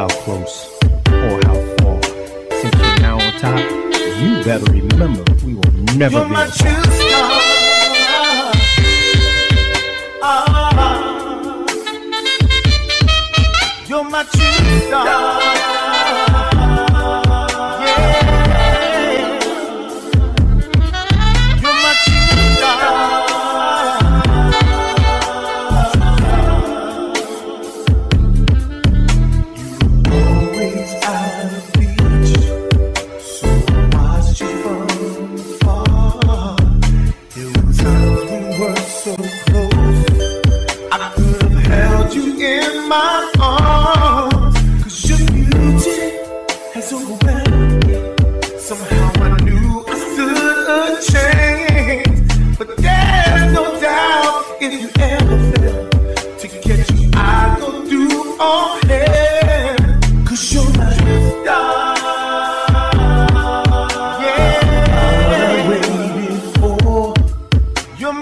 how close or how far. Since you're now on top, you better remember we will never you're be my. True star. Ah. oh. You're my true star.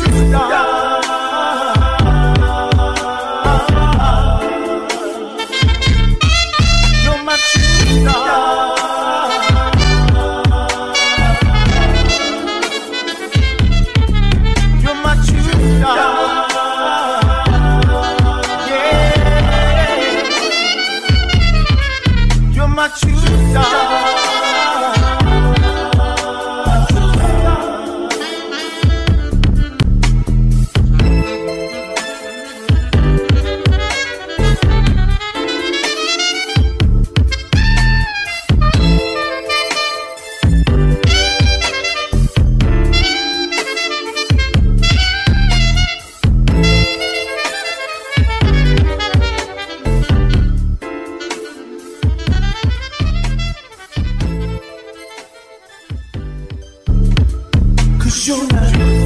you down. Jonas.